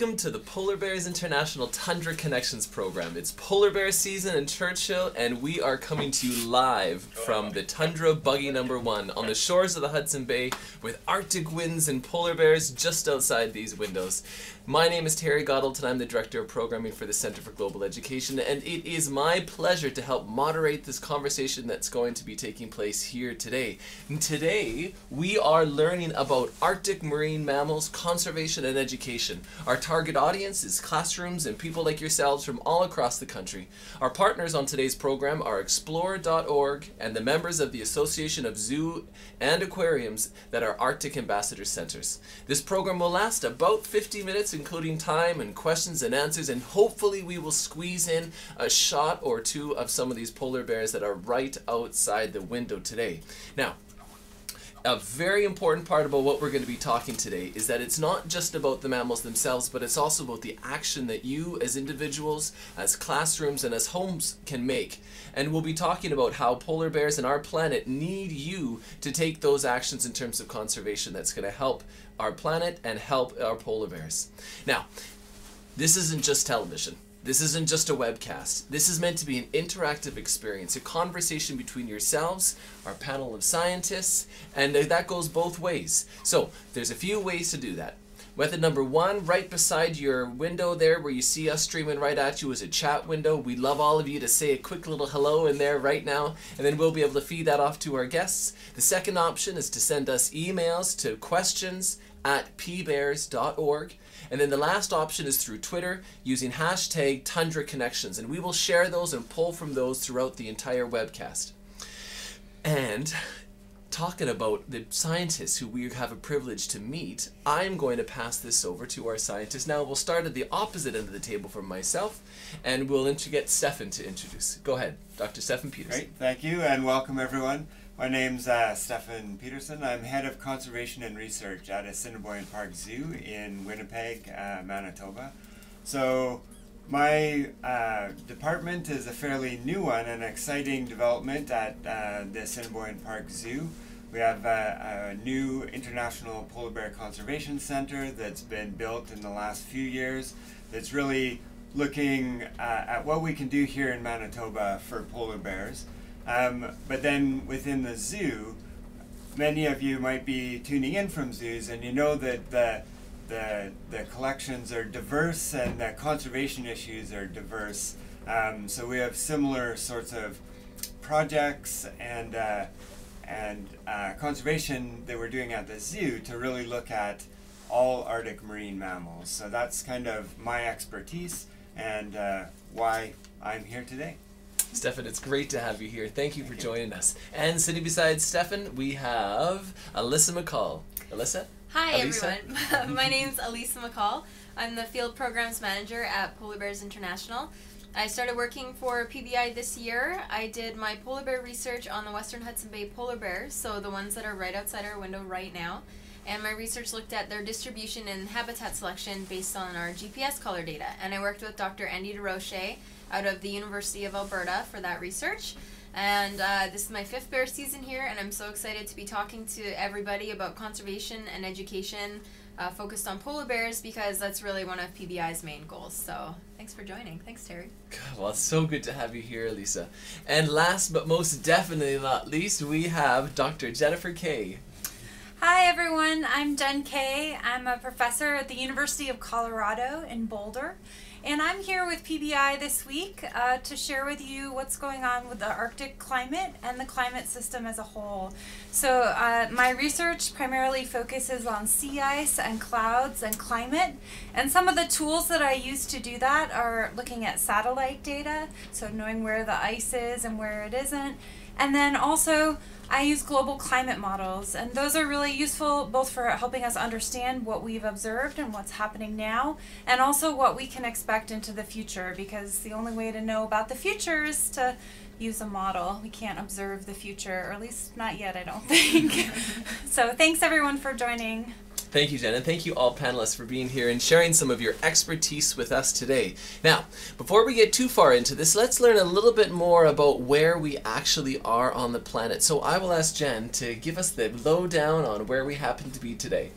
Welcome to the Polar Bears International Tundra Connections program. It's polar bear season in Churchill, and we are coming to you live from the Tundra Buggy Number One on the shores of the Hudson Bay with Arctic winds and polar bears just outside these windows. My name is Terry Godwaldt, and I'm the Director of Programming for the Center for Global Education, and it is my pleasure to help moderate this conversation that's going to be taking place here today. And today, we are learning about Arctic marine mammals, conservation, and education. Our target audience is classrooms and people like yourselves from all across the country. Our partners on today's program are Explore.org and the members of the Association of Zoo and Aquariums that are Arctic Ambassador Centers. This program will last about 50 minutes including time and questions and answers, and hopefully we will squeeze in a shot or two of some of these polar bears that are right outside the window today. Now, a very important part about what we're going to be talking today is that it's not just about the mammals themselves, but it's also about the action that you as individuals, as classrooms, and as homes can make. And we'll be talking about how polar bears and our planet need you to take those actions in terms of conservation that's going to help our planet and help our polar bears. Now, this isn't just television. This isn't just a webcast. This is meant to be an interactive experience, a conversation between yourselves, our panel of scientists, and that goes both ways. So, there's a few ways to do that. Method number one, right beside your window there where you see us streaming right at you is a chat window. We'd love all of you to say a quick little hello in there right now, and then we'll be able to feed that off to our guests. The second option is to send us emails to questions at pbears.org. And then the last option is through Twitter using hashtag Tundra Connections. And we will share those and pull from those throughout the entire webcast. And talking about the scientists who we have a privilege to meet, I'm going to pass this over to our scientists. Now we'll start at the opposite end of the table from myself, and we'll get Stefan to introduce. Go ahead, Dr. Stefan Peters. Great, thank you, and welcome everyone. My name's uh, Stefan Petersen. I'm head of conservation and research at Assiniboine Park Zoo in Winnipeg, uh, Manitoba. So my uh, department is a fairly new one, an exciting development at uh, the Assiniboine Park Zoo. We have a, a, new International Polar Bear Conservation Center that's been built in the last few years that's really looking uh, at what we can do here in Manitoba for polar bears. Um, but then within the zoo, many of you might be tuning in from zoos, and you know that the the, the collections are diverse and the conservation issues are diverse. Um, so we have similar sorts of projects and uh, and uh, conservation that we're doing at the zoo to really look at all Arctic marine mammals. So that's kind of my expertise and uh, why I'm here today. Stefan, it's great to have you here. Thank you for joining us. And sitting beside Stefan, we have Alysa McCall. Alysa? Hi, Alysa? everyone. My name's Alysa McCall. I'm the Field Programs Manager at Polar Bears International. I started working for PBI this year. I did my polar bear research on the Western Hudson Bay polar bears, so the ones that are right outside our window right now. And my research looked at their distribution and habitat selection based on our GPS collar data. And I worked with Dr. Andy Derocher out of the University of Alberta for that research. And uh, this is my fifth bear season here, and I'm so excited to be talking to everybody about conservation and education uh, focused on polar bears because that's really one of PBI's main goals. So thanks for joining. Thanks, Terry. God, well, it's so good to have you here, Lisa. And last but most definitely not least, we have Dr. Jennifer Kay. Hi everyone, I'm Jen Kay. I'm a professor at the University of Colorado in Boulder. And I'm here with PBI this week uh, to share with you what's going on with the Arctic climate and the climate system as a whole. So, uh, my research primarily focuses on sea ice and clouds and climate. And some of the tools that I use to do that are looking at satellite data, so knowing where the ice is and where it isn't. And then also, I use global climate models, and those are really useful both for helping us understand what we've observed and what's happening now, and also what we can expect into the future, because the only way to know about the future is to use a model. We can't observe the future, or at least not yet, I don't think. so thanks everyone for joining. Thank you, Jen, and thank you all panelists for being here and sharing some of your expertise with us today. Now, before we get too far into this, let's learn a little bit more about where we actually are on the planet. So I will ask Jen to give us the lowdown on where we happen to be today.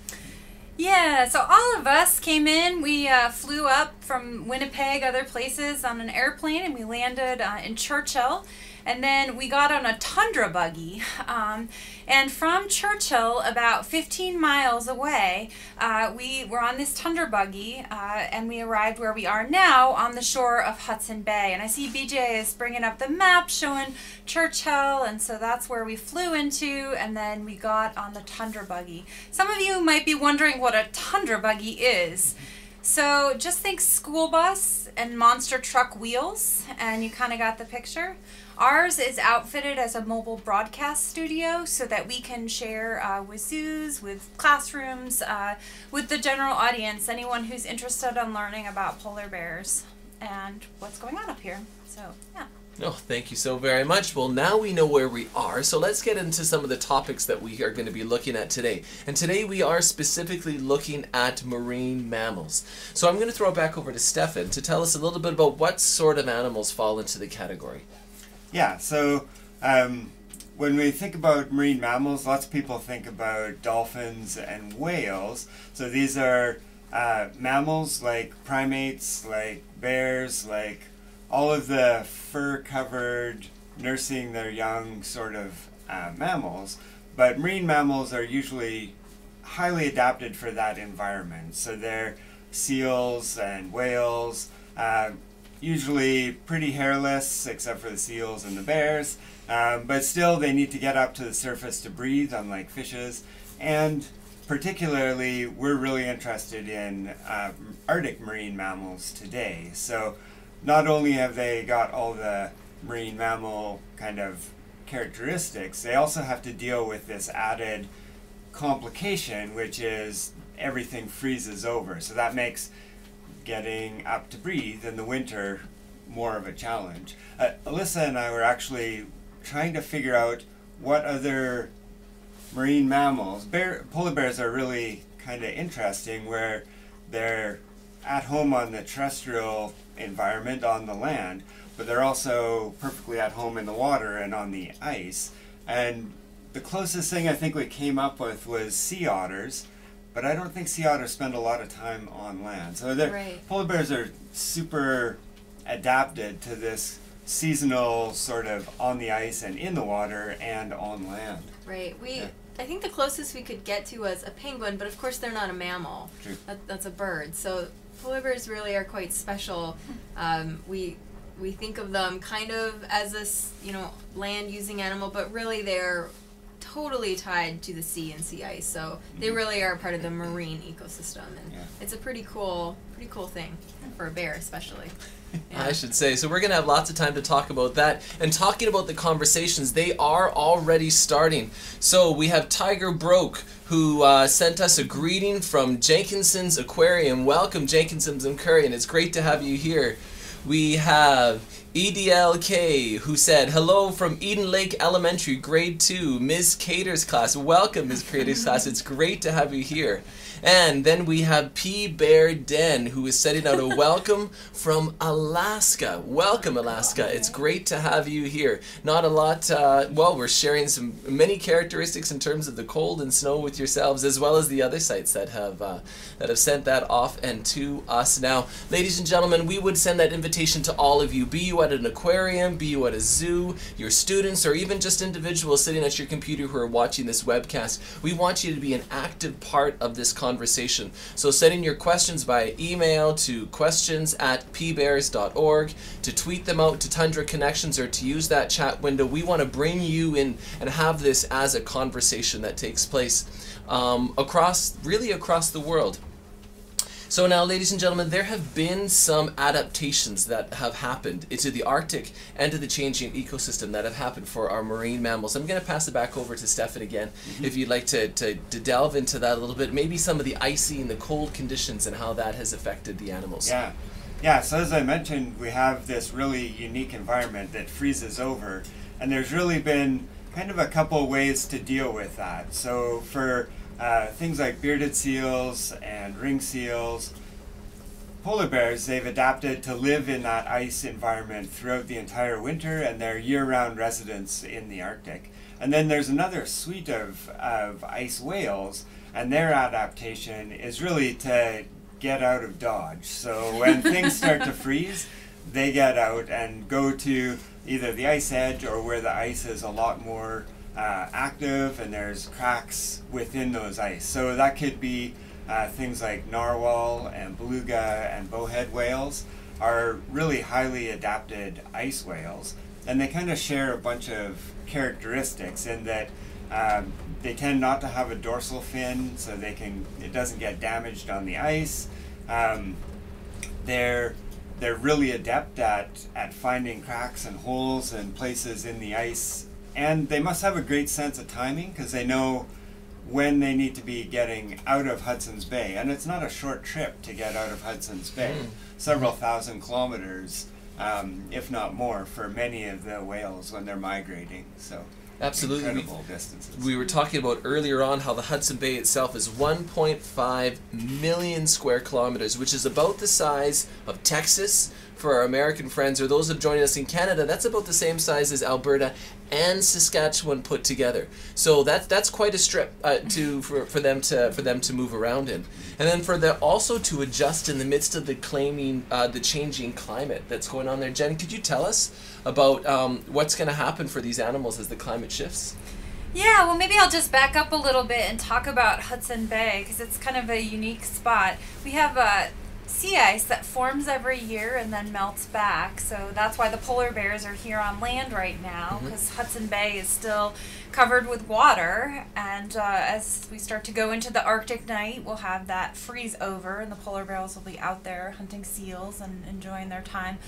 Yeah, so all of us came in. We uh, flew up from Winnipeg, other places, on an airplane, and we landed uh, in Churchill. And then we got on a tundra buggy. Um, and from Churchill, about 15 miles away, uh, we were on this tundra buggy uh, and we arrived where we are now on the shore of Hudson Bay. And I see BJ is bringing up the map showing Churchill, and so that's where we flew into, and then we got on the tundra buggy. Some of you might be wondering what a tundra buggy is. So just think school bus and monster truck wheels, and you kind of got the picture. Ours is outfitted as a mobile broadcast studio so that we can share uh, with zoos, with classrooms, uh, with the general audience, anyone who's interested in learning about polar bears and what's going on up here. So, yeah. Oh, thank you so very much. Well, now we know where we are, so let's get into some of the topics that we are going to be looking at today. And today we are specifically looking at marine mammals. So I'm going to throw it back over to Stefan to tell us a little bit about what sort of animals fall into the category. Yeah, so um, when we think about marine mammals, lots of people think about dolphins and whales. So these are uh, mammals like primates, like bears, like all of the fur covered, nursing their young sort of uh, mammals. But marine mammals are usually highly adapted for that environment. So they're seals and whales. Uh, usually pretty hairless, except for the seals and the bears. Um, but still, they need to get up to the surface to breathe, unlike fishes. And particularly, we're really interested in uh, Arctic marine mammals today. So, not only have they got all the marine mammal kind of characteristics, they also have to deal with this added complication, which is everything freezes over. So, that makes getting up to breathe in the winter more of a challenge. Uh, Alysa and I were actually trying to figure out what other marine mammals. Bear, polar bears are really kind of interesting, where they're at home on the terrestrial environment on the land, but they're also perfectly at home in the water and on the ice. And the closest thing I think we came up with was sea otters but I don't think sea otters spend a lot of time on land. So Right. polar bears are super adapted to this seasonal sort of on the ice and in the water and on land. Right. We. Yeah. I think the closest we could get to was a penguin, but of course they're not a mammal. True. That, that's a bird. So polar bears really are quite special. Um, we we think of them kind of as a s- you know land using animal, but really they're totally tied to the sea and sea ice. So they Mhm. really are part of the marine ecosystem, and Yeah. it's a pretty cool pretty cool thing for a bear, especially. Yeah. I should say. So we're going to have lots of time to talk about that. And talking about the conversations, they are already starting. So we have Tiger Broke, who uh, sent us a greeting from Jenkinson's Aquarium. Welcome, Jenkinson's Aquarium. It's great to have you here. We have EDLK, who said, Hello from Eden Lake Elementary, grade 2, Ms. Cater's class. Welcome, Ms. Cater's class. It's great to have you here. And then we have P. Bear Den, who is sending out a welcome from Alaska. Welcome, Alaska. It's great to have you here. Not a lot, uh, well, we're sharing some many characteristics in terms of the cold and snow with yourselves, as well as the other sites that have uh, that have sent that off and to us. Now, ladies and gentlemen, we would send that invitation to all of you. Be you at an aquarium, be you at a zoo, your students, or even just individuals sitting at your computer who are watching this webcast. We want you to be an active part of this conversation. So send in your questions by email to questions at pbears.org, to tweet them out to Tundra Connections, or to use that chat window. We want to bring you in and have this as a conversation that takes place um, across, really across the world. So now, ladies and gentlemen, there have been some adaptations that have happened into the Arctic and to the changing ecosystem that have happened for our marine mammals. I'm going to pass it back over to Stefan again, mm-hmm. if you'd like to, to, to delve into that a little bit. Maybe some of the icy and the cold conditions and how that has affected the animals. Yeah. Yeah, so as I mentioned, we have this really unique environment that freezes over, and there's really been kind of a couple ways to deal with that. So for uh, things like bearded seals and ring seals, polar bears, they've adapted to live in that ice environment throughout the entire winter, and they're year-round residents in the Arctic. And then there's another suite of, of ice whales, and their adaptation is really to get out of Dodge. So when things start to freeze, they get out and go to either the ice edge or where the ice is a lot more uh, active and there's cracks within those ice. So that could be uh, things like narwhal and beluga and bowhead whales are really highly adapted ice whales and they kind of share a bunch of characteristics in that um, they tend not to have a dorsal fin so they can it doesn't get damaged on the ice um, they're they're really adept at, at finding cracks and holes and places in the ice and they must have a great sense of timing because they know when they need to be getting out of Hudson's Bay. And it's not a short trip to get out of Hudson's Bay, mm. several thousand kilometers, um, if not more, for many of the whales when they're migrating. So. Absolutely. Incredible distances. We were talking about earlier on how the Hudson Bay itself is 1.5 million square kilometers, which is about the size of Texas, for our American friends or those that joining us in Canada, that's about the same size as Alberta and Saskatchewan put together. So that's that's quite a strip uh, to for, for them to for them to move around in, and then for them also to adjust in the midst of the claiming uh, the changing climate that's going on there. Jen, could you tell us about um, what's going to happen for these animals as the climate shifts? Yeah, well, maybe I'll just back up a little bit and talk about Hudson Bay because it's kind of a unique spot. We have uh, sea ice that forms every year and then melts back. So that's why the polar bears are here on land right now because mm-hmm. Hudson Bay is still covered with water. And uh, as we start to go into the Arctic night, we'll have that freeze over, and the polar bears will be out there hunting seals and enjoying their time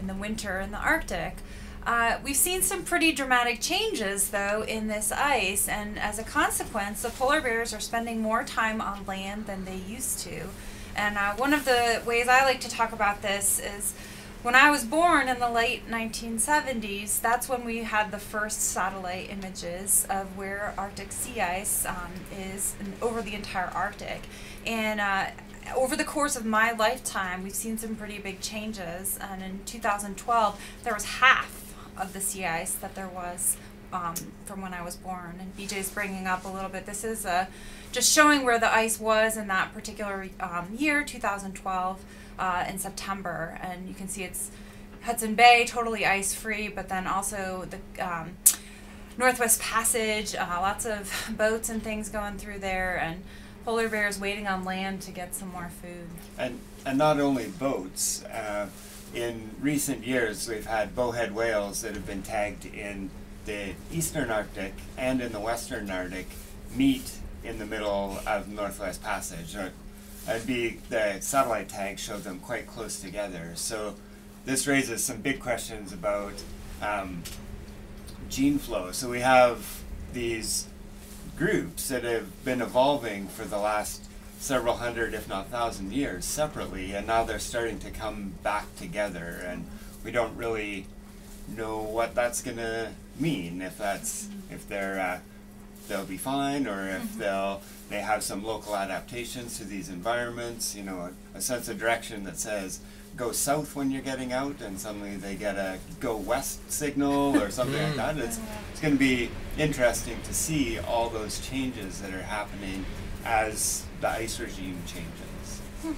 in the winter in the Arctic. Uh, we've seen some pretty dramatic changes, though, in this ice, and as a consequence, the polar bears are spending more time on land than they used to. And uh, one of the ways I like to talk about this is when I was born in the late 1970s, that's when we had the first satellite images of where Arctic sea ice um, is over the entire Arctic. And uh, over the course of my lifetime, we've seen some pretty big changes. And in 2012, there was half of the sea ice that there was um, from when I was born. And BJ's bringing up a little bit. This is a, just showing where the ice was in that particular um, year, 2012, uh, in September. And you can see it's Hudson Bay, totally ice free, but then also the um, Northwest Passage, uh, lots of boats and things going through there, and polar bears waiting on land to get some more food. And and not only boats. Uh, in recent years, we've had bowhead whales that have been tagged in the eastern Arctic and in the western Arctic meet in the middle of Northwest Passage. It'd be the satellite tags showed them quite close together. So this raises some big questions about um, gene flow. So we have these groups that have been evolving for the last several hundred, if not thousand years separately, and now they're starting to come back together, and we don't really know what that's going to mean if that's if they're uh, they'll be fine or if mm-hmm. they'll they have some local adaptations to these environments you know a, a, sense of direction that says go south when you're getting out and suddenly they get a go west signal or something like that it's it's going to be interesting to see all those changes that are happening as the ice regime changes hmm.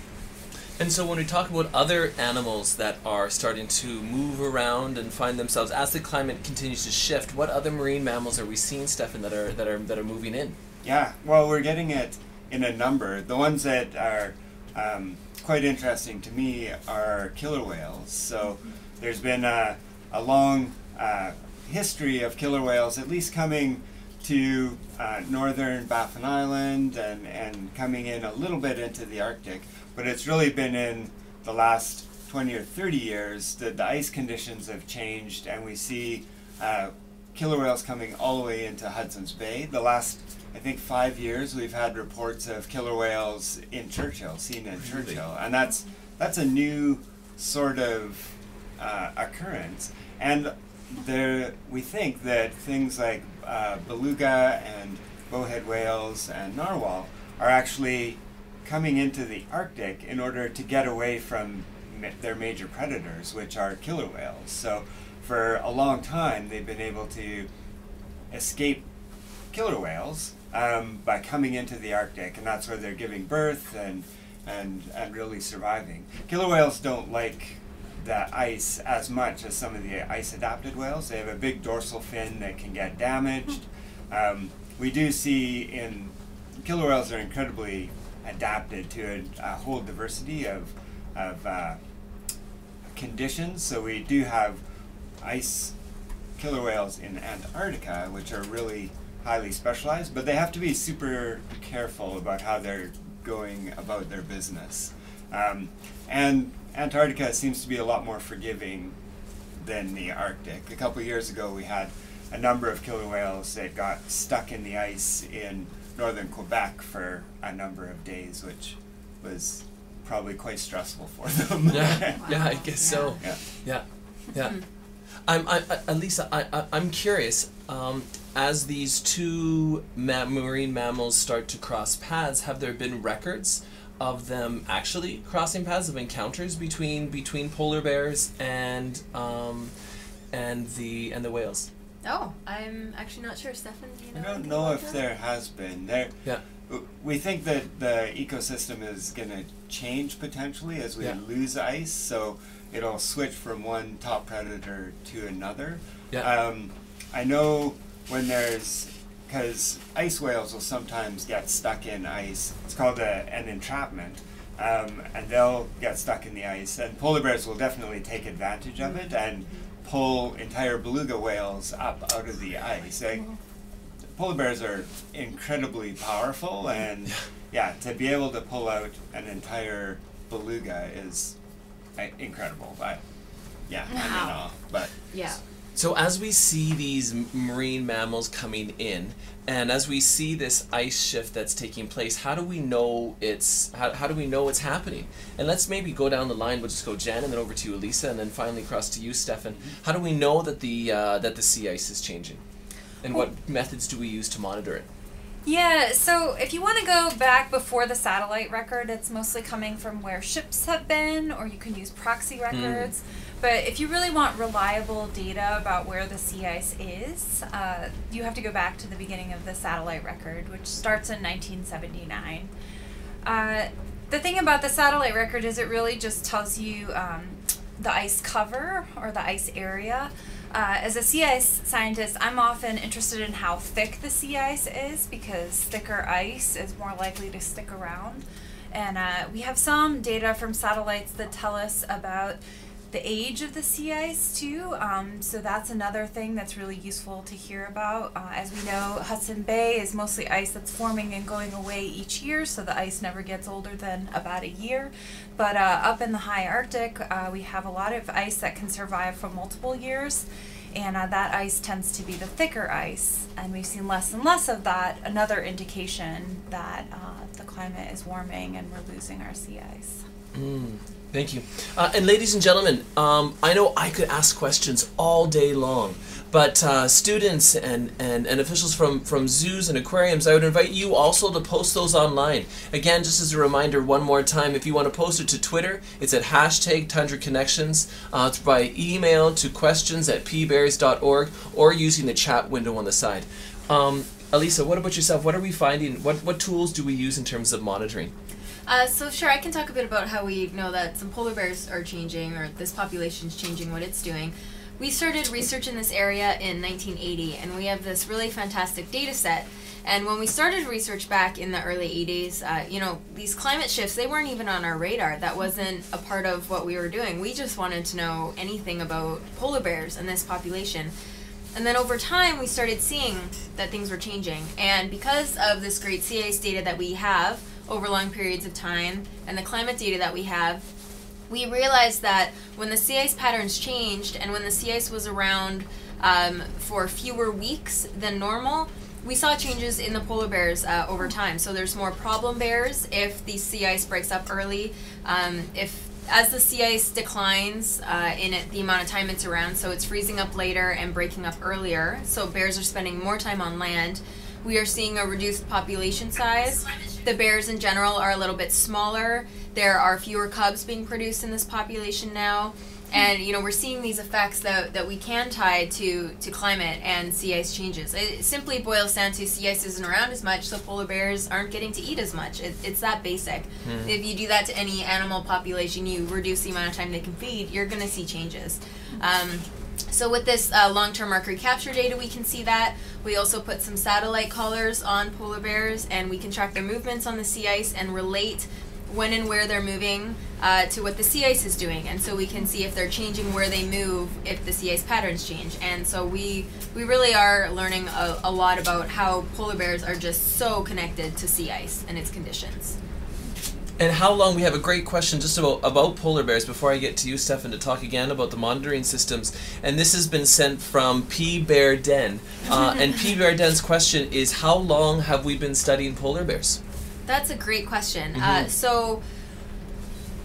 And so when we talk about other animals that are starting to move around and find themselves as the climate continues to shift, what other marine mammals are we seeing, Stefan, that are that are that are moving in? Yeah, well, we're getting it in a number. The ones that are um, quite interesting to me are killer whales. So there's been a, a long uh, history of killer whales, at least coming to uh, northern Baffin Island and, and coming in a little bit into the Arctic but it's really been in the last 20 or 30 years that the ice conditions have changed and we see uh, killer whales coming all the way into Hudson's Bay. The last, I think, five years we've had reports of killer whales in Churchill, seen in really? Churchill, and that's that's a new sort of uh, occurrence. And there, we think that things like uh, beluga and bowhead whales and narwhal are actually coming into the Arctic in order to get away from ma- their major predators, which are killer whales. So, for a long time, they've been able to escape killer whales um, by coming into the Arctic, and that's where they're giving birth and and and really surviving. Killer whales don't like the ice as much as some of the ice adapted whales. They have a big dorsal fin that can get damaged. Um, we do see in killer whales are incredibly adapted to a, a whole diversity of, of uh, conditions. So we do have ice killer whales in Antarctica, which are really highly specialized, but they have to be super careful about how they're going about their business. Um, and Antarctica seems to be a lot more forgiving than the Arctic. A couple years ago, we had a number of killer whales that got stuck in the ice in northern Quebec for a number of days, which was probably quite stressful for them. Yeah, yeah, I guess so. yeah. Yeah, yeah. I'm, I, I, Elisa, I, I, I'm curious. Um, as these two ma- marine mammals start to cross paths, have there been records of them actually crossing paths of encounters between between polar bears and um, and the and the whales? Oh, I'm actually not sure. Stefan, do you know? I don't know if that? there has been. There, Yeah. we think that the ecosystem is going to change potentially as we Yeah. lose ice, so it'll switch from one top predator to another. Yeah. Um, I know when there's because ice whales will sometimes get stuck in ice. It's called a, an entrapment, um, and they'll get stuck in the ice. And polar bears will definitely take advantage of it and pull entire beluga whales up out of the ice. Like, polar bears are incredibly powerful, and yeah, to be able to pull out an entire beluga is uh, incredible. But yeah, I'm in Wow. awe. But Yeah. So as we see these marine mammals coming in, and as we see this ice shift that's taking place, how do we know it's how, how do we know it's happening? And let's maybe go down the line. We'll just go Jen, and then over to you, Elisa, and then finally across to you, Stefan. How do we know that the uh, that the sea ice is changing, and what methods do we use to monitor it? Yeah, so if you want to go back before the satellite record, it's mostly coming from where ships have been, or you can use proxy records. But if you really want reliable data about where the sea ice is, uh, you have to go back to the beginning of the satellite record, which starts in 1979. Uh, the thing about the satellite record is it really just tells you um, the ice cover or the ice area. Uh, as a sea ice scientist, I'm often interested in how thick the sea ice is because thicker ice is more likely to stick around. And uh, we have some data from satellites that tell us about the age of the sea ice too. Um, so that's another thing that's really useful to hear about. Uh, as we know, Hudson Bay is mostly ice that's forming and going away each year, so the ice never gets older than about a year. But uh, up in the high Arctic, uh, we have a lot of ice that can survive for multiple years. And uh, that ice tends to be the thicker ice, and we've seen less and less of that. Another indication that uh, the climate is warming and we're losing our sea ice. Mm, thank you. Uh, and ladies and gentlemen, um, I know I could ask questions all day long, but uh, students and, and, and officials from, from zoos and aquariums, I would invite you also to post those online. Again, just as a reminder, one more time, if you want to post it to Twitter, it's at hashtag Tundra Connections. Uh, it's by email to questions at pbears.org or using the chat window on the side. Um, Elisa, what about yourself? What are we finding? What, what tools do we use in terms of monitoring? Uh, so sure, I can talk a bit about how we know that some polar bears are changing, or this population is changing, what it's doing. We started research in this area in 1980, and we have this really fantastic data set. And when we started research back in the early 80s, uh, you know, these climate shifts, they weren't even on our radar. That wasn't a part of what we were doing. We just wanted to know anything about polar bears and this population. And then over time, we started seeing that things were changing. And because of this great ice data that we have over long periods of time and the climate data that we have, we realized that when the sea ice patterns changed and when the sea ice was around um, for fewer weeks than normal, we saw changes in the polar bears uh, over time. So there's more problem bears if the sea ice breaks up early. Um, if as the sea ice declines uh, in it, the amount of time it's around, so it's freezing up later and breaking up earlier. So bears are spending more time on land. We are seeing a reduced population size. The bears in general are a little bit smaller. There are fewer cubs being produced in this population now. and you know we're seeing these effects that, that we can tie to to climate and sea ice changes it simply boils down to sea ice isn't around as much so polar bears aren't getting to eat as much it, it's that basic Hmm. if you do that to any animal population you reduce the amount of time they can feed you're going to see changes um, so with this uh, long-term mark-recapture data we can see that we also put some satellite collars on polar bears and we can track their movements on the sea ice and relate when and where they're moving uh, to what the sea ice is doing, and so we can see if they're changing where they move if the sea ice patterns change. And so we we really are learning a, a lot about how polar bears are just so connected to sea ice and its conditions. And how long? We have a great question just about about polar bears before I get to you, Stefan, to talk again about the monitoring systems. And this has been sent from P Bear Den. Uh, and P Bear Den's question is: How long have we been studying polar bears? That's a great question. Mhm. Uh, so,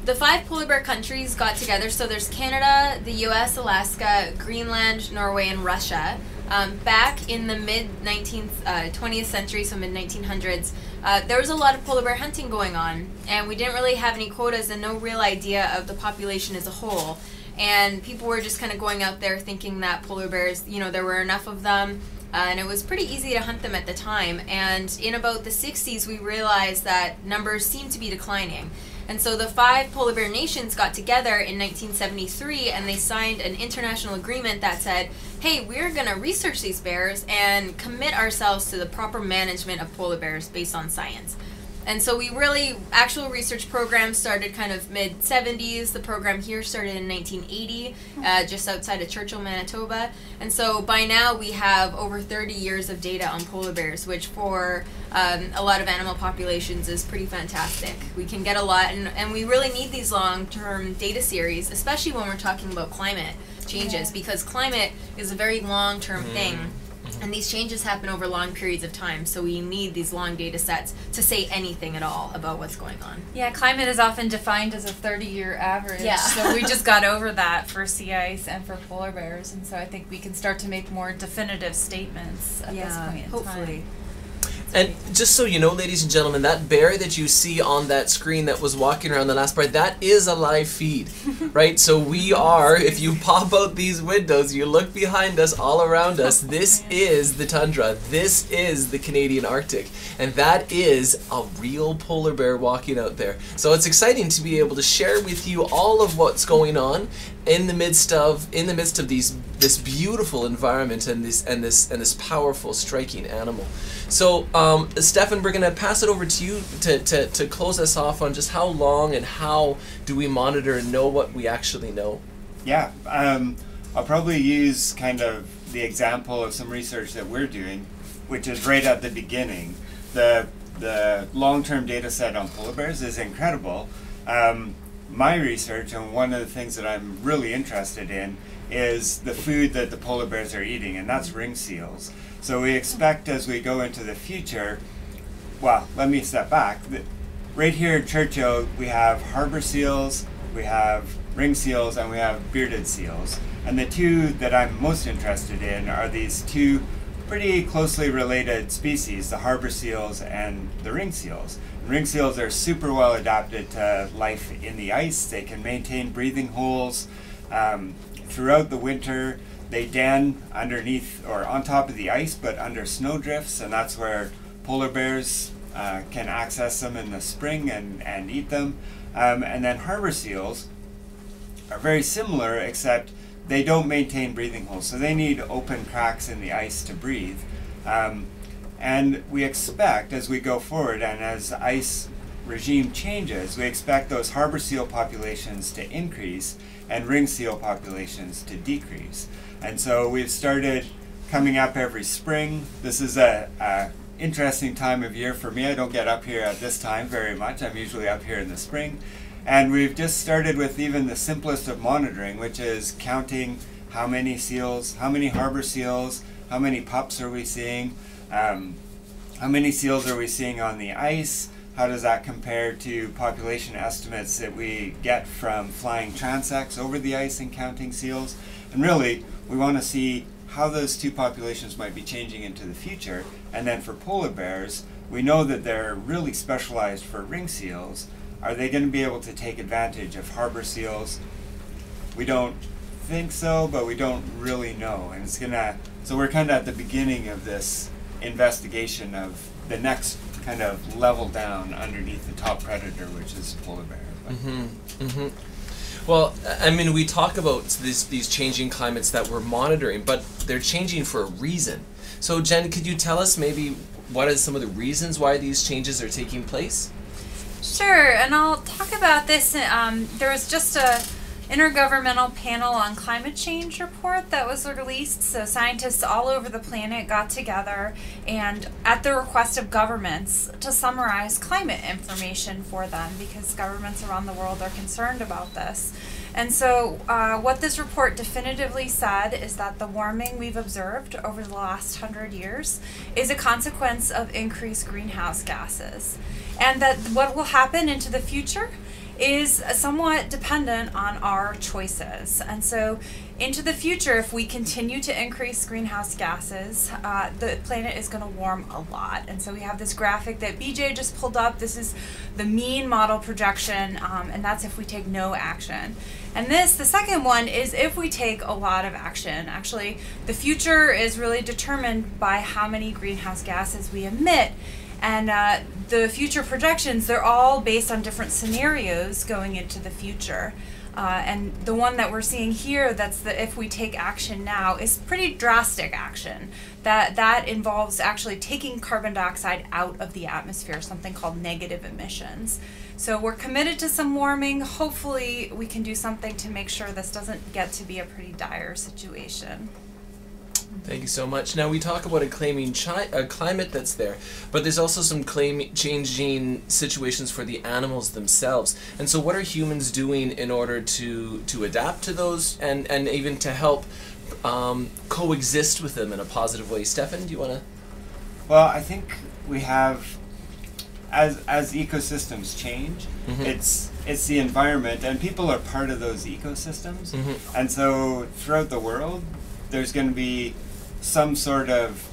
the five polar bear countries got together. So there's Canada, the U.S., Alaska, Greenland, Norway, and Russia. Um, back in the mid 19th, uh, 20th century, so mid 1900s, uh, there was a lot of polar bear hunting going on, and we didn't really have any quotas and no real idea of the population as a whole. And people were just kind of going out there thinking that polar bears, you know, there were enough of them, uh, and it was pretty easy to hunt them at the time. And in about the 60s, we realized that numbers seemed to be declining. And so the five polar bear nations got together in 1973 and they signed an international agreement that said, hey, we're going to research these bears and commit ourselves to the proper management of polar bears based on science. And so we really, actual research programs started kind of mid 70s. The program here started in 1980, uh, just outside of Churchill, Manitoba. And so by now we have over 30 years of data on polar bears, which for um, a lot of animal populations is pretty fantastic. We can get a lot, and, and we really need these long term data series, especially when we're talking about climate changes, Yeah. because climate is a very long term thing. And these changes happen over long periods of time, so we need these long data sets to say anything at all about what's going on. Yeah, climate is often defined as a 30 year average. Yeah. So we just got over that for sea ice and for polar bears. And so I think we can start to make more definitive statements at this point in hopefully. And just so you know, ladies and gentlemen, that bear that you see on that screen that was walking around the last part, that is a live feed, right? So we are, if you pop out these windows, you look behind us, all around us, this is the tundra. This is the Canadian Arctic. And that is a real polar bear walking out there. So it's exciting to be able to share with you all of what's going on in the midst of in the midst of these this beautiful environment and this and this and this powerful striking animal so um, stefan we're going to pass it over to you to, to, to close us off on just how long and how do we monitor and know what we actually know Yeah, um, I'll probably use kind of the example of some research that we're doing, which is right at the beginning. The the long-term data set on polar bears is incredible. Um, my research and one of the things that I'm really interested in is the food that the polar bears are eating, and that's ring seals. So we expect as we go into the future, well, let me step back. Right here in Churchill, we have harbor seals, we have ring seals, and we have bearded seals. And the two that I'm most interested in are these two pretty closely related species, the harbor seals and the ring seals. Ring seals are super well adapted to life in the ice. They can maintain breathing holes um, throughout the winter. They den underneath or on top of the ice, but under snowdrifts, and that's where polar bears uh, can access them in the spring and, and eat them. Um, and then harbor seals are very similar, except they don't maintain breathing holes, so they need open cracks in the ice to breathe. Um, and we expect as we go forward and as ice regime changes, we expect those harbor seal populations to increase and ring seal populations to decrease. And so we've started coming up every spring. This is a, a interesting time of year for me. I don't get up here at this time very much. I'm usually up here in the spring. And we've just started with even the simplest of monitoring, which is counting how many seals, how many harbor seals, how many pups are we seeing, um, how many seals are we seeing on the ice, how does that compare to population estimates that we get from flying transects over the ice and counting seals. And really, we want to see how those two populations might be changing into the future. And then for polar bears, we know that they're really specialized for ring seals. Are they going to be able to take advantage of harbor seals, we don't think so, but we don't really know. And it's gonna, so we're kind of at the beginning of this investigation of the next kind of level down underneath the top predator, which is polar bear. Mm-hmm. Mm-hmm. Well, I mean, we talk about these these changing climates that we're monitoring, but they're changing for a reason. So, Jen, could you tell us maybe what are some of the reasons why these changes are taking place? Sure, and I'll talk about this. Um, there was just a intergovernmental panel on climate change report that was released. So scientists all over the planet got together and, at the request of governments, to summarize climate information for them because governments around the world are concerned about this. And so, uh, what this report definitively said is that the warming we've observed over the last hundred years is a consequence of increased greenhouse gases. And that what will happen into the future is somewhat dependent on our choices. And so, into the future, if we continue to increase greenhouse gases, uh, the planet is going to warm a lot. And so, we have this graphic that BJ just pulled up. This is the mean model projection, um, and that's if we take no action. And this, the second one, is if we take a lot of action. Actually, the future is really determined by how many greenhouse gases we emit. And uh, the future projections, they're all based on different scenarios going into the future. Uh, and the one that we're seeing here, that's the if we take action now, is pretty drastic action. That that involves actually taking carbon dioxide out of the atmosphere, something called negative emissions. So we're committed to some warming. Hopefully, we can do something to make sure this doesn't get to be a pretty dire situation. Thank you so much. Now we talk about a claiming chi- a climate that's there, but there's also some claim changing situations for the animals themselves. And so, what are humans doing in order to to adapt to those and and even to help um, coexist with them in a positive way? Stefan, do you want to? Well, I think we have, as as ecosystems change, Mhm. it's it's the environment, and people are part of those ecosystems. Mhm. And so throughout the world, there's going to be some sort of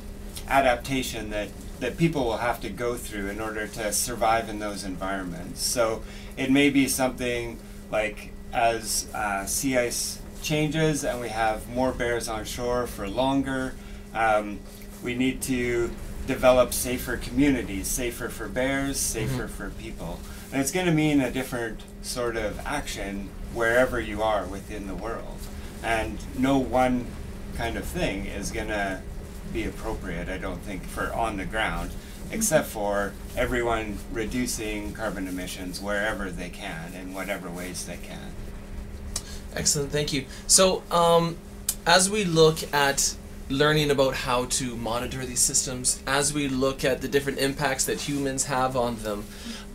adaptation that that people will have to go through in order to survive in those environments. So it may be something like as uh, sea ice changes and we have more bears on shore for longer, um, we need to develop safer communities, safer for bears, safer for people. And it's going to mean a different sort of action wherever you are within the world. And no one kind of thing is going to be appropriate, I don't think, for on the ground, except for everyone reducing carbon emissions wherever they can, in whatever ways they can. Excellent, thank you. So, um, as we look at learning about how to monitor these systems, as we look at the different impacts that humans have on them,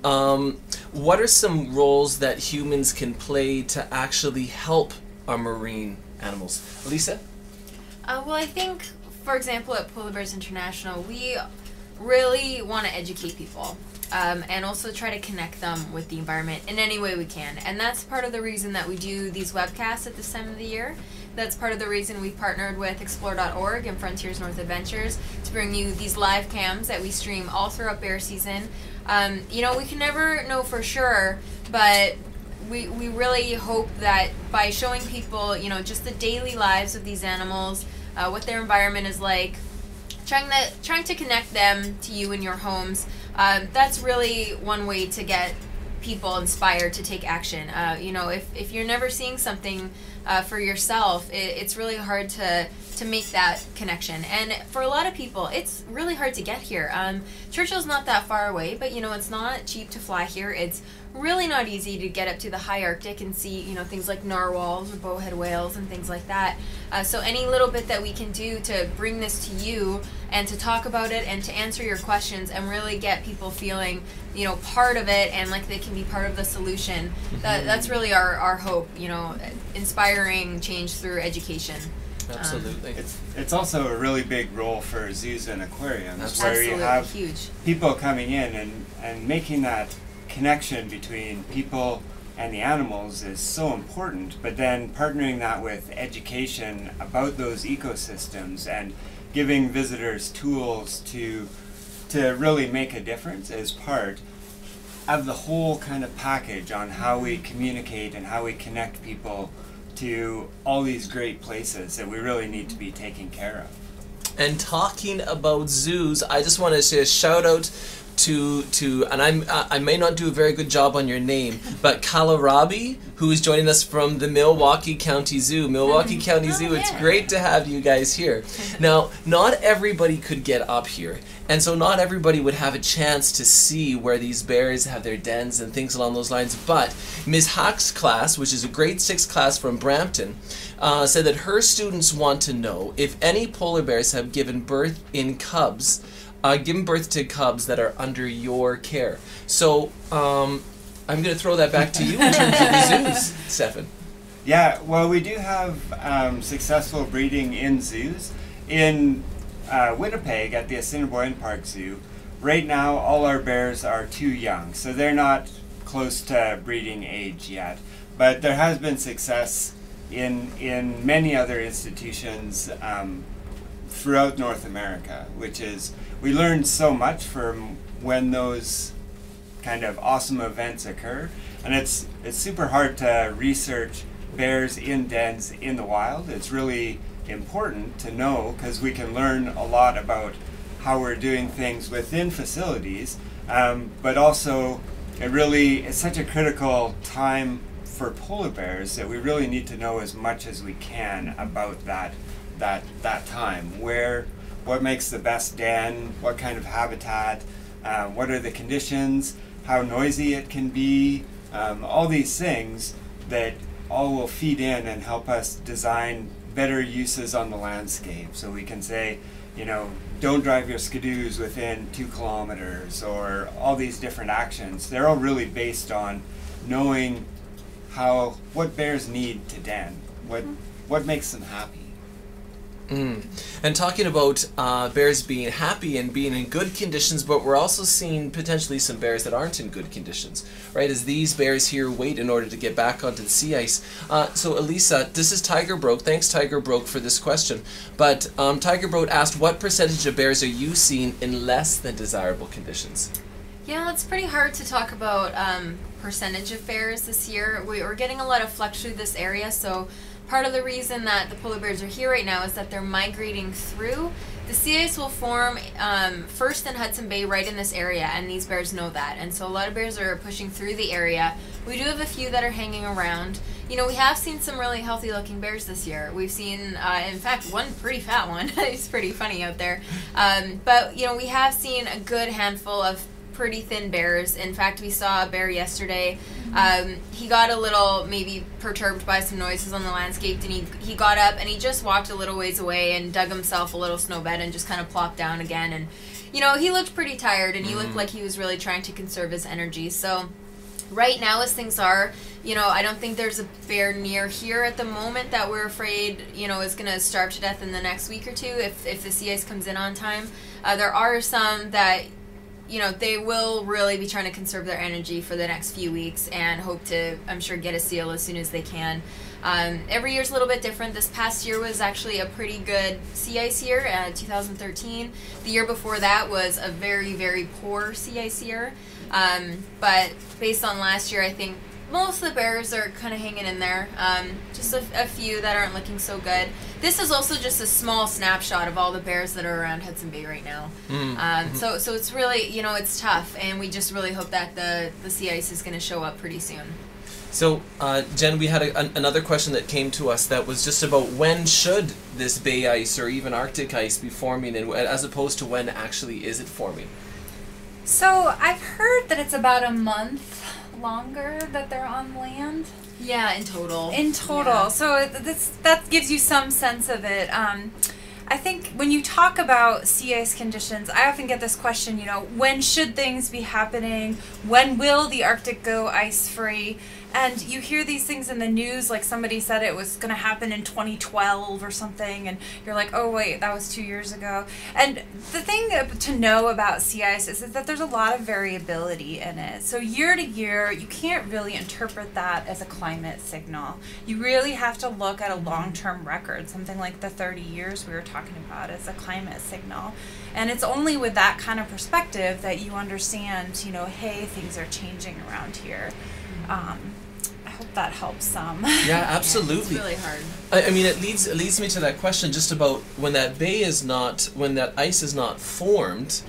um, what are some roles that humans can play to actually help our marine animals? Lisa? Uh, well, I think, for example, at Polar Bears International, we really want to educate people um, and also try to connect them with the environment in any way we can. And that's part of the reason that we do these webcasts at this time of the year. That's part of the reason we partnered with Explore.org and Frontiers North Adventures to bring you these live cams that we stream all throughout bear season. Um, you know, we can never know for sure, but we, we really hope that by showing people, you know, just the daily lives of these animals, uh, what their environment is like, trying to trying to connect them to you in your homes. Um, that's really one way to get people inspired to take action. Uh, you know, if, if you're never seeing something uh, for yourself, it, it's really hard to to make that connection. And for a lot of people, it's really hard to get here. Um, Churchill's not that far away, but you know, it's not cheap to fly here. It's really not easy to get up to the high Arctic and see, you know, things like narwhals or bowhead whales and things like that. Uh, so any little bit that we can do to bring this to you and to talk about it and to answer your questions and really get people feeling, you know, part of it and like they can be part of the solution. That, that's really our, our hope, you know, inspiring change through education. Absolutely. It's it's also a really big role for zoos and aquariums where you have huge. people coming in and, and making that connection between people and the animals is so important, but then partnering that with education about those ecosystems and giving visitors tools to to really make a difference is part of the whole kind of package on how we communicate and how we connect people to all these great places that we really need to be taking care of. And talking about zoos, I just want to say a shout out to to and I'm I may not do a very good job on your name, but Kalarabi, who is joining us from the Milwaukee County Zoo. Milwaukee County Oh, Zoo, it's great to have you guys here. Now, not everybody could get up here. And so not everybody would have a chance to see where these bears have their dens and things along those lines. But Ms. Hack's class, which is a grade six class from Brampton, uh, said that her students want to know if any polar bears have given birth in cubs, uh, given birth to cubs that are under your care. So um, I'm going to throw that back to you in terms of the zoos, Stefan. Yeah, well, we do have um, successful breeding in zoos. In uh, Winnipeg at the Assiniboine Park Zoo, right now all our bears are too young, so they're not close to breeding age yet. But there has been success in in many other institutions um, throughout North America, which is we learned so much from when those kind of awesome events occur, and it's it's super hard to research bears in dens in the wild. It's really important to know because we can learn a lot about how we're doing things within facilities, um, but also it really it's such a critical time for polar bears that we really need to know as much as we can about that that that time? Where what makes the best den? What kind of habitat? Uh, what are the conditions? How noisy it can be? Um, all these things that all will feed in and help us design better uses on the landscape. So we can say you know don't drive your skidoos within two kilometers or all these different actions. They're all really based on knowing how what bears need to den what what makes them happy Mm. And talking about uh, bears being happy and being in good conditions, but we're also seeing potentially some bears that aren't in good conditions, right? As these bears here wait in order to get back onto the sea ice. Uh, so, Alysa, this is Tiger Broke. Thanks, Tiger Broke, for this question. But um, Tiger Broke asked, what percentage of bears are you seeing in less than desirable conditions? Yeah, it's pretty hard to talk about um, percentage of bears this year. We, we're getting a lot of flux through this area, so part of the reason that the polar bears are here right now is that they're migrating through. The sea ice will form um, first in Hudson Bay, right in this area, and these bears know that. And so a lot of bears are pushing through the area. We do have a few that are hanging around. You know, we have seen some really healthy looking bears this year. We've seen, uh, in fact, one pretty fat one. it's pretty funny out there. Um, but, you know, we have seen a good handful of pretty thin bears. In fact, we saw a bear yesterday. Um, he got a little maybe perturbed by some noises on the landscape, and he he got up and he just walked a little ways away and dug himself a little snow bed and just kind of plopped down again. And you know, he looked pretty tired and he looked like he was really trying to conserve his energy. So right now as things are you know i don't think there's a bear near here at the moment that we're afraid you know is going to starve to death in the next week or two if, if the sea ice comes in on time uh, there are some that you know they will really be trying to conserve their energy for the next few weeks and hope to i'm sure get a seal as soon as they can. Um, every year's a little bit different. This past year was actually a pretty good sea ice year uh, 2013 the year before that was a very very poor sea ice year. Um, but based on last year i think most of the bears are kind of hanging in there um, just a, a few that aren't looking so good this is also just a small snapshot of all the bears that are around hudson bay right now Mm. um, so, so it's really, you know, it's tough, and we just really hope that the the sea ice is going to show up pretty soon. So, uh, Jen, we had a, an, another question that came to us that was just about when should this bay ice or even Arctic ice be forming, and as opposed to when actually is it forming? So I've heard that it's about a month longer that they're on land Yeah, in total. in total. Yeah. So this that gives you some sense of it. Um, I think when you talk about sea ice conditions, I often get this question. You know, when should things be happening? When will the Arctic go ice free? And you hear these things in the news, like somebody said it was going to happen in 2012 or something, and you're like, oh, wait, that was two years ago. And the thing to know about sea ice is that there's a lot of variability in it. So, year to year, you can't really interpret that as a climate signal. You really have to look at a long term record, something like the 30 years we were talking about as a climate signal. And it's only with that kind of perspective that you understand, you know, hey, things are changing around here. Um, I hope that helps some. Yeah, It's absolutely. really hard. I, I mean, it leads it leads me to that question just about when that bay is not when that ice is not formed,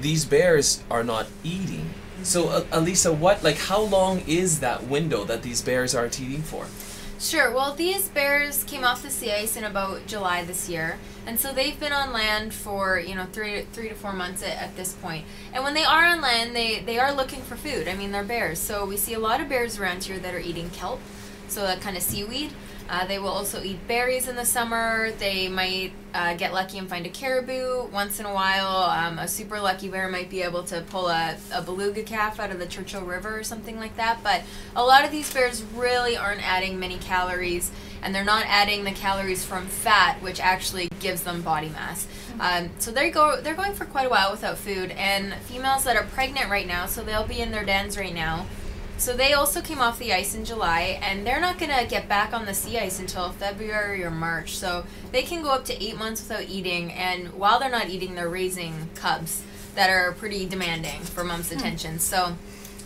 these bears are not eating. So, uh, Alysa, what like how long is that window that these bears aren't eating for? Sure. Well, these bears came off the sea ice in about July this year, and so they've been on land for you know three three to four months at, at this point. And when they are on land, they they are looking for food. I mean, they're bears, so we see a lot of bears around here that are eating kelp, so that kind of seaweed. Uh, they will also eat berries in the summer. They might uh, get lucky and find a caribou once in a while. Um, a super lucky bear might be able to pull a, a beluga calf out of the Churchill River or something like that. But a lot of these bears really aren't adding many calories, and they're not adding the calories from fat, which actually gives them body mass. Um, so they go they're going for quite a while without food. And females that are pregnant right now, so they'll be in their dens right now. So they also came off the ice in July, and they're not gonna get back on the sea ice until February or March. So they can go up to eight months without eating, and while they're not eating, they're raising cubs that are pretty demanding for mom's attention. So.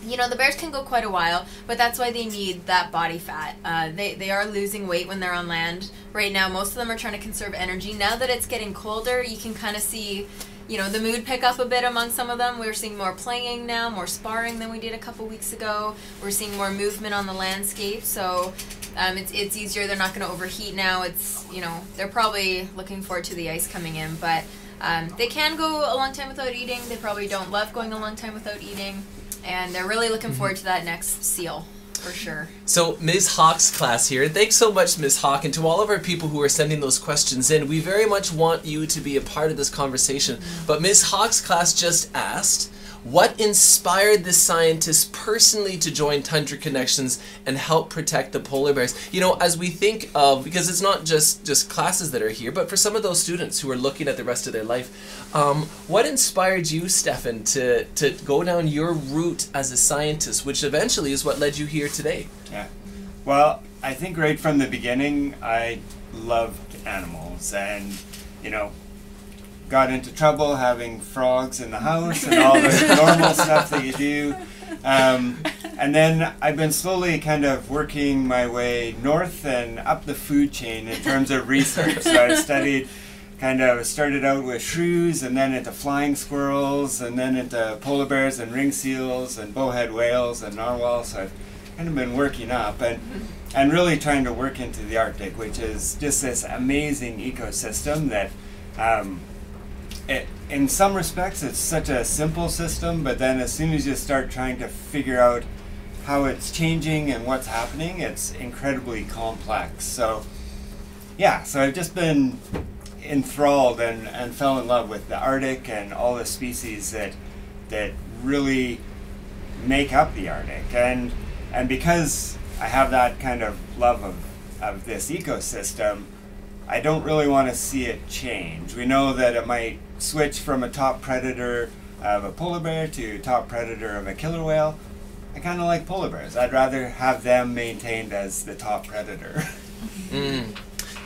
You know the bears can go quite a while, but that's why they need that body fat. Uh, they they are losing weight when they're on land right now. Most of them are trying to conserve energy. Now that it's getting colder, you can kind of see you know the mood pick up a bit among some of them. We're seeing more playing now more sparring than we did a couple weeks ago. We're seeing more movement on the landscape so um, it's, it's easier. They're not going to overheat now. It's you know they're probably looking forward to the ice coming in but um, they can go a long time without eating. They probably don't love going a long time without eating and they're really looking forward to that next seal for sure So, Ms. Hawk's class here. Thanks so much, Ms. Hawk, and to all of our people who are sending those questions in. We very much want you to be a part of this conversation. But Ms. Hawk's class just asked, what inspired the scientists personally to join Tundra Connections and help protect the polar bears? You know, as we think of, because it's not just just classes that are here, but for some of those students who are looking at the rest of their life, um, what inspired you, Stefan, to to go down your route as a scientist, which eventually is what led you here today? Yeah. Well, I think right from the beginning, I loved animals and, you know, got into trouble having frogs in the house and all the normal stuff that you do. Um, and then I've been slowly kind of working my way north and up the food chain in terms of research. So I studied, kind of started out with shrews and then into flying squirrels and then into polar bears and ring seals and bowhead whales and narwhals. So I've kind of been working up and and really trying to work into the Arctic, which is just this amazing ecosystem that. Um, it, in some respects, it's such a simple system, but then as soon as you start trying to figure out how it's changing and what's happening, it's incredibly complex. So, yeah, so I've just been enthralled and, and fell in love with the Arctic and all the species that that really make up the Arctic. And and because I have that kind of love of, of this ecosystem, I don't really want to see it change. We know that it might switch from a top predator of a polar bear to top predator of a killer whale. I kind of like polar bears. I'd rather have them maintained as the top predator. Mm.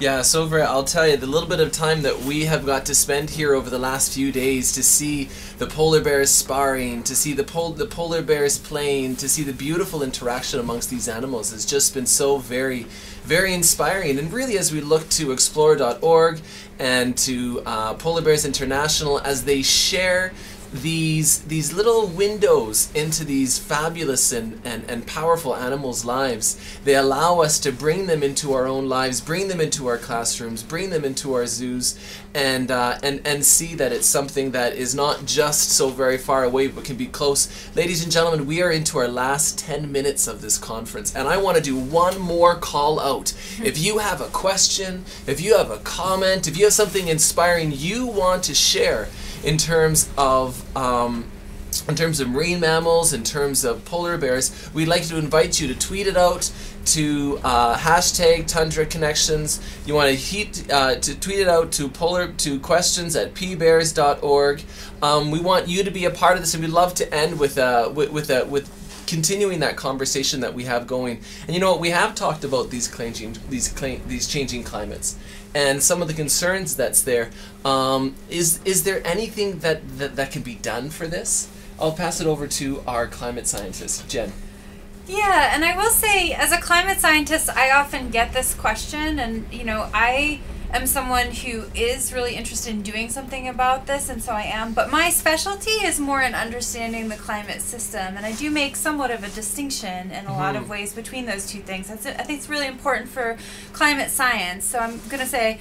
Yeah, so Vera, I'll tell you, the little bit of time that we have got to spend here over the last few days to see the polar bears sparring, to see the, pol- the polar bears playing, to see the beautiful interaction amongst these animals has just been so very, very inspiring. And really, as we look to explore.org and to uh, Polar Bears International, as they share these these little windows into these fabulous and, and, and powerful animals' lives. They allow us to bring them into our own lives, bring them into our classrooms, bring them into our zoos, and uh, and and see that it's something that is not just so very far away, but can be close. Ladies and gentlemen, we are into our last ten minutes of this conference, and I want to do one more call out. If you have a question, if you have a comment, if you have something inspiring you want to share in terms of um, in terms of marine mammals, in terms of polar bears, we'd like to invite you to tweet it out to uh, hashtag Tundra Connections. You want to heat uh, to tweet it out to polar to questions at pbears.org. Um, we want you to be a part of this, and we'd love to end with a with, with a with continuing that conversation that we have going. And you know what? We have talked about these changing these these changing climates and some of the concerns that's there. Um, is is there anything that, that that can be done for this? I'll pass it over to our climate scientist, Jen. Yeah, and I will say, as a climate scientist, I often get this question, and you know, I am someone who is really interested in doing something about this, and so I am. But my specialty is more in understanding the climate system, and I do make somewhat of a distinction in a mm-hmm. lot of mm-hmm. ways between those two things. That's, I think it's really important for climate science. So I'm going to say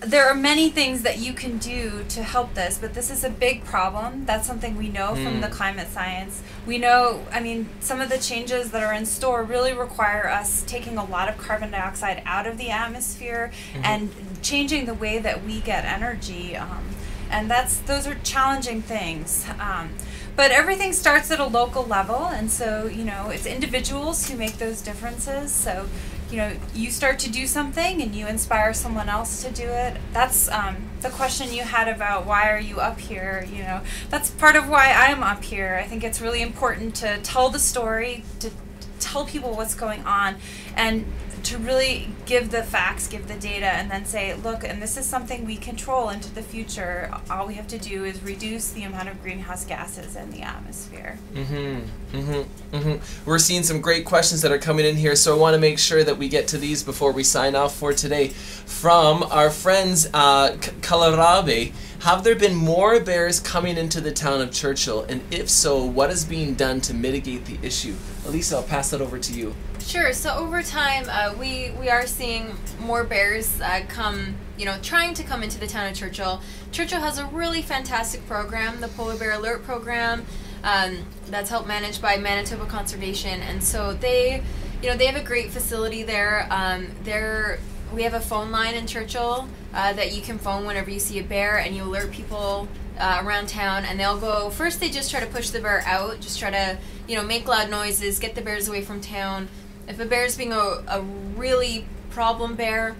there are many things that you can do to help this, but this is a big problem. That's something we know mm. from the climate science. We know, I mean, some of the changes that are in store really require us taking a lot of carbon dioxide out of the atmosphere mm-hmm. and changing the way that we get energy. Um, and that's those are challenging things. Um, but everything starts at a local level, and so you know it's individuals who make those differences. So you know you start to do something and you inspire someone else to do it that's um, the question you had about why are you up here you know? That's part of why i'm up here. I think it's really important to tell the story to tell people what's going on and to really give the facts, give the data, and then say, look, and this is something we control into the future. All we have to do is reduce the amount of greenhouse gases in the atmosphere. Mm-hmm. Mm-hmm. Mm-hmm. We're seeing some great questions that are coming in here, so I want to make sure that we get to these before we sign off for today. From our friends uh, Kalarabe, have there been more bears coming into the town of Churchill? And if so, what is being done to mitigate the issue? Alysa, I'll pass that over to you. Sure. So over time, uh, we we are seeing more bears uh, come, you know, trying to come into the town of Churchill. Churchill has a really fantastic program, the Polar Bear Alert Program, um, that's helped managed by Manitoba Conservation, and so they, you know, they have a great facility there. Um, they're we have a phone line in Churchill uh, that you can phone whenever you see a bear, and you alert people uh, around town, and they'll go. First, they just try to push the bear out, just try to, you know, make loud noises, get the bears away from town. If a bear is being a, a really problem bear,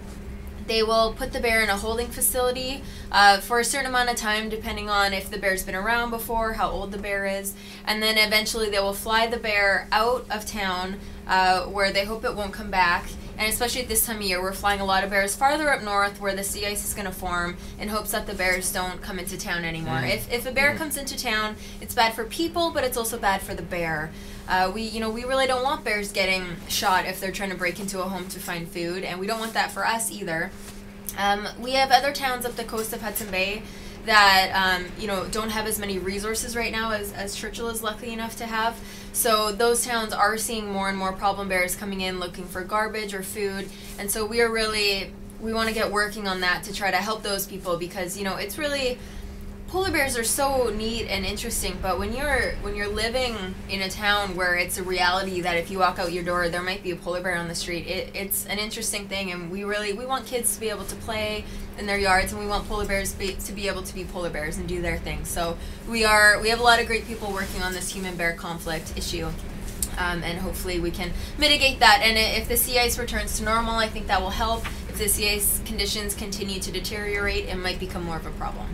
they will put the bear in a holding facility uh, for a certain amount of time, depending on if the bear's been around before, how old the bear is, and then eventually they will fly the bear out of town uh, where they hope it won't come back. And especially at this time of year, we're flying a lot of bears farther up north where the sea ice is going to form in hopes that the bears don't come into town anymore. Mm. If, if a bear mm. comes into town, it's bad for people, but it's also bad for the bear. Uh, we, you know, we really don't want bears getting shot if they're trying to break into a home to find food, and we don't want that for us either. Um, we have other towns up the coast of Hudson Bay that um, you know don't have as many resources right now as, as Churchill is lucky enough to have. So those towns are seeing more and more problem bears coming in looking for garbage or food, and so we are really we want to get working on that to try to help those people because you know it's really polar bears are so neat and interesting but when you're when you're living in a town where it's a reality that if you walk out your door there might be a polar bear on the street it, it's an interesting thing and we really we want kids to be able to play in their yards and we want polar bears be, to be able to be polar bears and do their thing. So we are we have a lot of great people working on this human bear conflict issue um, and hopefully we can mitigate that. And if the sea ice returns to normal i think that will help. If the sea ice conditions continue to deteriorate it might become more of a problem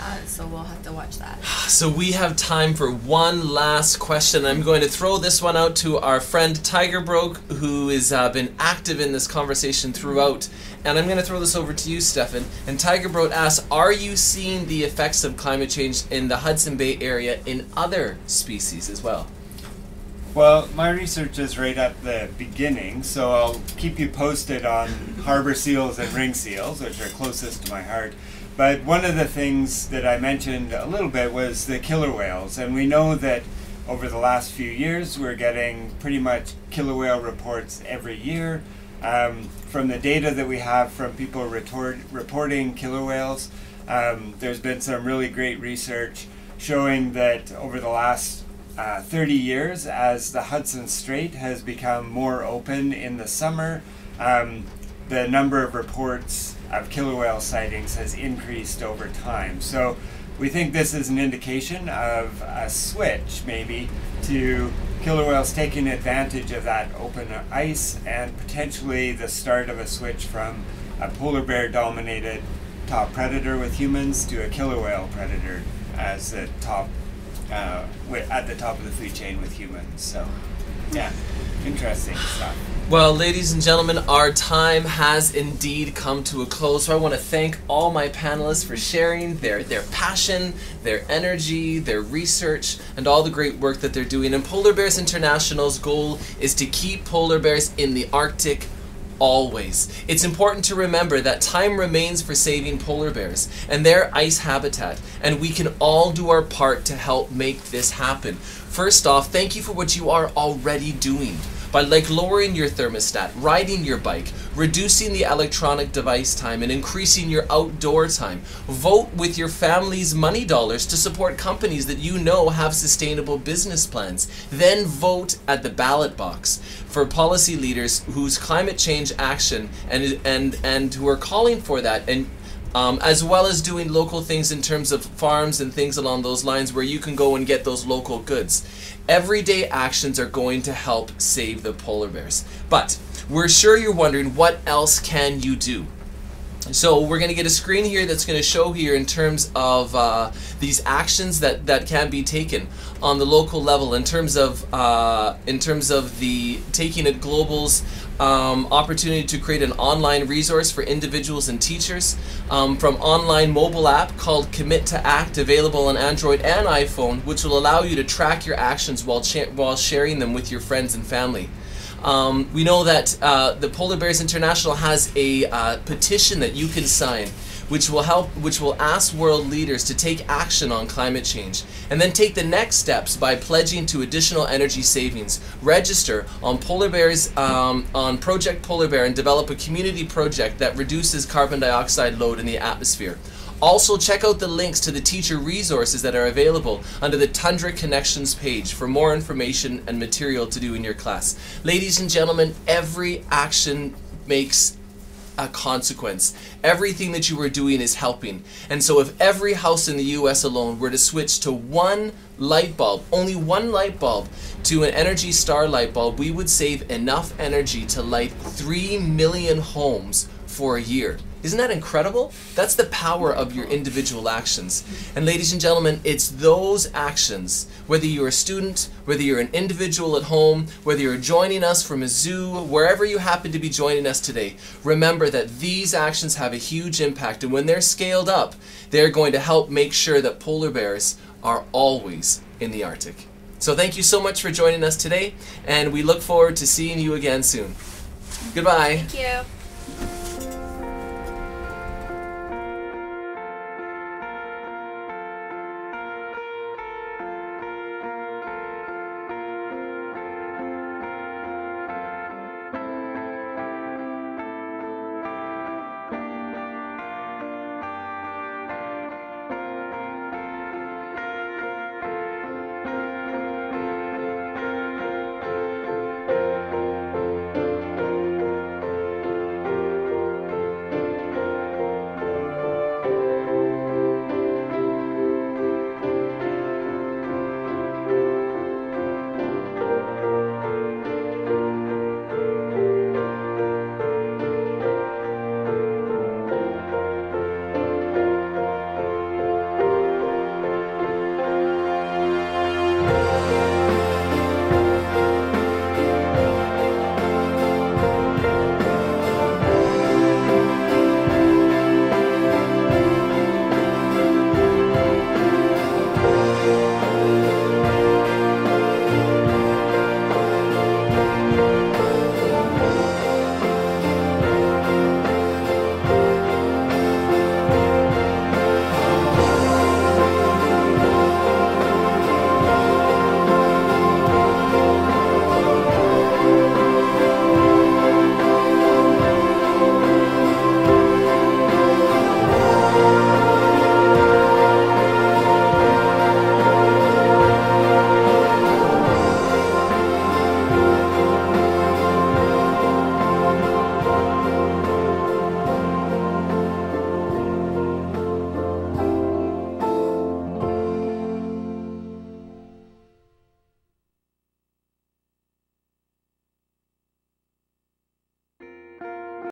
uh, so we'll have to watch that. So we have time for one last question. I'm going to throw this one out to our friend Tiger Broke, who has uh, been active in this conversation throughout. And I'm going to throw this over to you, Stefan. And Tiger Broke asks, are you seeing the effects of climate change in the Hudson Bay area in other species as well? Well, my research is right at the beginning, so I'll keep you posted on harbor seals and ring seals, which are closest to my heart. But one of the things that I mentioned a little bit was the killer whales, and we know that over the last few years we're getting pretty much killer whale reports every year. Um, from the data that we have from people retort, reporting killer whales, um, there's been some really great research showing that over the last uh, 30 years, as the Hudson Strait has become more open in the summer, um, the number of reports of killer whale sightings has increased over time. So we think this is an indication of a switch, maybe, to killer whales taking advantage of that open ice and potentially the start of a switch from a polar bear dominated top predator with humans to a killer whale predator as the top uh, at the top of the food chain with humans. So, yeah. Interesting stuff. Well, ladies and gentlemen, our time has indeed come to a close. So I want to thank all my panelists for sharing their, their passion, their energy, their research, and all the great work that they're doing. And Polar Bears International's goal is to keep polar bears in the Arctic always. It's important to remember that time remains for saving polar bears and their ice habitat, and we can all do our part to help make this happen. First off, thank you for what you are already doing by like lowering your thermostat, riding your bike, reducing the electronic device time and increasing your outdoor time. Vote with your family's money dollars to support companies that you know have sustainable business plans. Then vote at the ballot box for policy leaders whose climate change action and and and who are calling for that and um, as well as doing local things in terms of farms and things along those lines where you can go and get those local goods. Everyday actions are going to help save the polar bears. But we're sure you're wondering what else can you do? So we're going to get a screen here that's going to show here in terms of uh, these actions that, that can be taken on the local level in terms of uh, in terms of the taking it global's um, opportunity to create an online resource for individuals and teachers um, from online mobile app called Commit to Act, available on Android and iPhone, which will allow you to track your actions while while sharing them with your friends and family. Um, we know that uh, the Polar Bears International has a uh, petition that you can sign which will help which will ask world leaders to take action on climate change and then take the next steps by pledging to additional energy savings. Register on polar bears um, on project polar bear and develop a community project that reduces carbon dioxide load in the atmosphere also, check out the links to the teacher resources that are available under the Tundra Connections page for more information and material to do in your class. Ladies and gentlemen, every action makes a consequence. Everything that you are doing is helping. And so if every house in the US alone were to switch to one light bulb, only one light bulb, to an Energy Star light bulb, we would save enough energy to light 3 million homes for a year. Isn't that incredible? That's the power of your individual actions. And ladies and gentlemen, it's those actions, whether you're a student, whether you're an individual at home, whether you're joining us from a zoo, wherever you happen to be joining us today, remember that these actions have a huge impact. And when they're scaled up, they're going to help make sure that polar bears are always in the Arctic. So thank you so much for joining us today, and we look forward to seeing you again soon. Goodbye. Thank you.